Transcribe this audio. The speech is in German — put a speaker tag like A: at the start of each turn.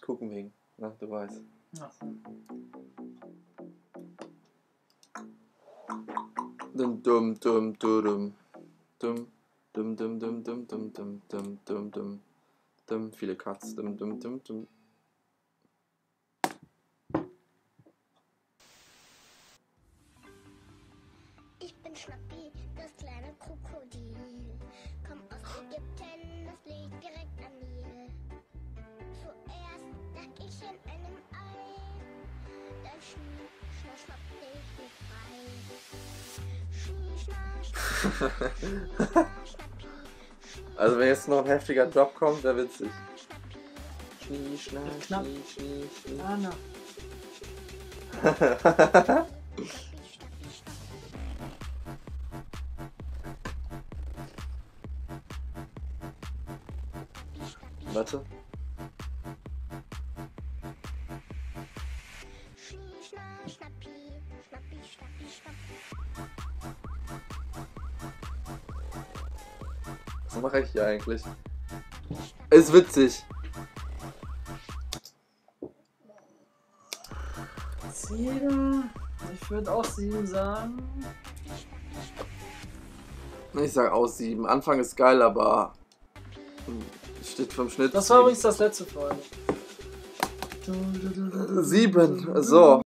A: gucken wegen. Na, du weißt.
B: So.
A: Dum dum dum dum dum dum dum dum dum dum dum dum dum dum dum viele Cuts dum dum dum dum Also wenn jetzt noch ein heftiger Drop kommt, wäre witzig. Schnie, schna,
B: Knapp.
A: schnie, schnie, schnie.
B: Ah, na.
C: Schnappi, schnappi, schnapp. Schnappi, schnappi,
A: Warte.
C: Schnappi,
A: Was mache ich hier eigentlich? Ist witzig.
B: Sieben. Ich würde auch sieben sagen.
A: Ich sag aus 7. Anfang ist geil, aber steht vom Schnitt.
B: Das war übrigens das letzte Folge.
A: 7. So.